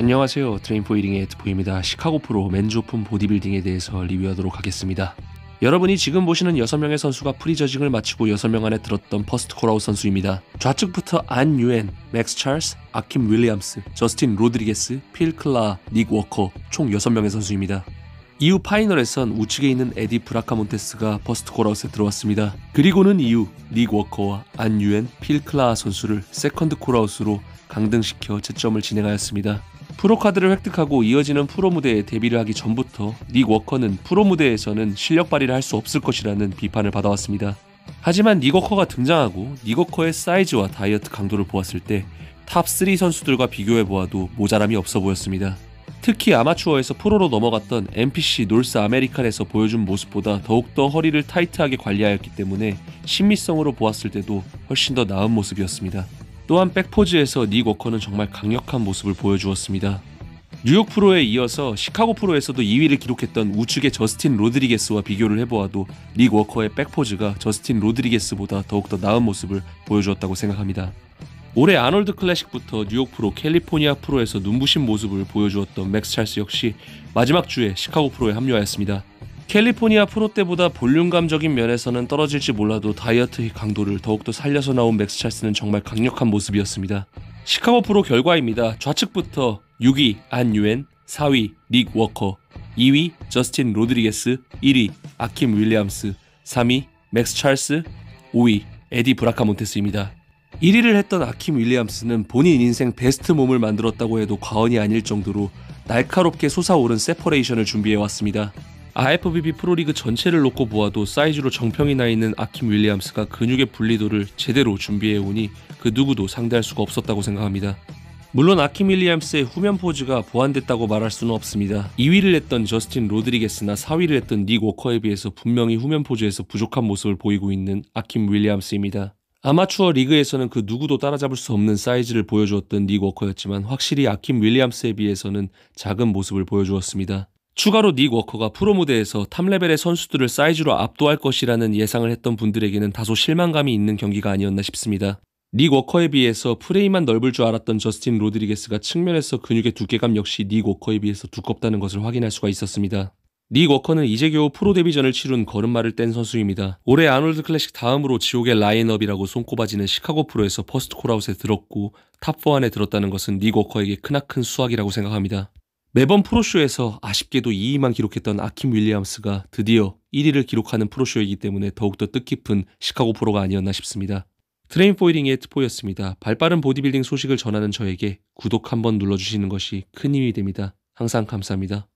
안녕하세요. Train For Eating의 트포입니다. 시카고 프로 오픈 보디빌딩에 대해서 리뷰하도록 하겠습니다. 여러분이 지금 보시는 6명의 선수가 prejudging을 마치고 6명 안에 들었던 first callout 선수입니다. 좌측부터 안 유엔, 맥스 찰스, 아킴 윌리엄스, 저스틴 로드리게스, 필 클라, 닉 워커 총 6명의 선수입니다. 이후 final에선 우측에 있는 에디 브라카몬테스가 first callout에 들어왔습니다. 그리고는 이후 닉 워커와 안 유엔, 필 클라 선수를 second callout으로 강등시켜 채점을 진행하였습니다. 프로 카드를 획득하고 이어지는 프로 무대에 데뷔를 하기 전부터 닉 워커는 프로 무대에서는 실력 발휘를 할 수 없을 것이라는 비판을 받아왔습니다. 하지만 닉 워커가 등장하고 닉 워커의 사이즈와 다이어트 강도를 보았을 때 top 3 선수들과 비교해 보아도 모자람이 없어 보였습니다. 특히 아마추어에서 프로로 넘어갔던 NPC North American에서 보여준 모습보다 더욱더 허리를 타이트하게 관리하였기 때문에 심미성으로 보았을 때도 훨씬 더 나은 모습이었습니다. 또한 back pose에서 닉 워커는 정말 강력한 모습을 보여주었습니다. 뉴욕 프로에 이어서 시카고 프로에서도 2위를 기록했던 우측의 저스틴 로드리게스와 비교를 해보아도 닉 워커의 back pose가 저스틴 로드리게스보다 더욱더 나은 모습을 보여주었다고 생각합니다. 올해 아놀드 클래식부터 뉴욕 프로, 캘리포니아 프로에서 눈부신 모습을 보여주었던 맥스 찰스 역시 마지막 주에 시카고 프로에 합류하였습니다. 캘리포니아 프로 때보다 볼륨감적인 면에서는 떨어질지 몰라도 다이어트 강도를 더욱더 살려서 나온 맥스 찰스는 정말 강력한 모습이었습니다. 시카고 프로 결과입니다. 좌측부터 6위 안 유엔, 4위 닉 워커, 2위 저스틴 로드리게스, 1위 아킴 윌리엄스, 3위 맥스 찰스, 5위 에디 브라카몬테스입니다. 1위를 했던 아킴 윌리엄스는 본인 인생 베스트 몸을 만들었다고 해도 과언이 아닐 정도로 날카롭게 솟아오른 separation을 준비해 왔습니다. IFBB 프로리그 전체를 놓고 보아도 사이즈로 정평이 나 있는 아킴 윌리엄스가 근육의 분리도를 제대로 준비해 오니 그 누구도 상대할 수가 없었다고 생각합니다. 물론 아킴 윌리엄스의 후면 포즈가 보완됐다고 말할 수는 없습니다. 2위를 했던 저스틴 로드리게스나 4위를 했던 닉 워커에 비해서 분명히 후면 포즈에서 부족한 모습을 보이고 있는 아킴 윌리엄스입니다. 아마추어 리그에서는 그 누구도 따라잡을 수 없는 사이즈를 보여주었던 닉 워커였지만 확실히 아킴 윌리엄스에 비해서는 작은 모습을 보여주었습니다. 추가로 닉 워커가 프로 무대에서 top level의 선수들을 사이즈로 압도할 것이라는 예상을 했던 분들에게는 다소 실망감이 있는 경기가 아니었나 싶습니다. 닉 워커에 비해서 프레임만 넓을 줄 알았던 저스틴 로드리게스가 측면에서 근육의 두께감 역시 닉 워커에 비해서 두껍다는 것을 확인할 수가 있었습니다. 닉 워커는 이제 겨우 프로 데뷔전을 치룬 걸음마를 뗀 선수입니다. 올해 아놀드 클래식 다음으로 지옥의 라인업이라고 손꼽아지는 시카고 프로에서 first callout에 들었고 top 4 안에 들었다는 것은 닉 워커에게 크나큰 수확이라고 생각합니다. 매번 프로쇼에서 아쉽게도 2위만 기록했던 아킴 윌리엄스가 드디어 1위를 기록하는 프로쇼이기 때문에 더욱더 뜻깊은 시카고 프로가 아니었나 싶습니다. Train For Eating의 트포였습니다. 발빠른 보디빌딩 소식을 전하는 저에게 구독 한번 눌러주시는 것이 큰 힘이 됩니다. 항상 감사합니다.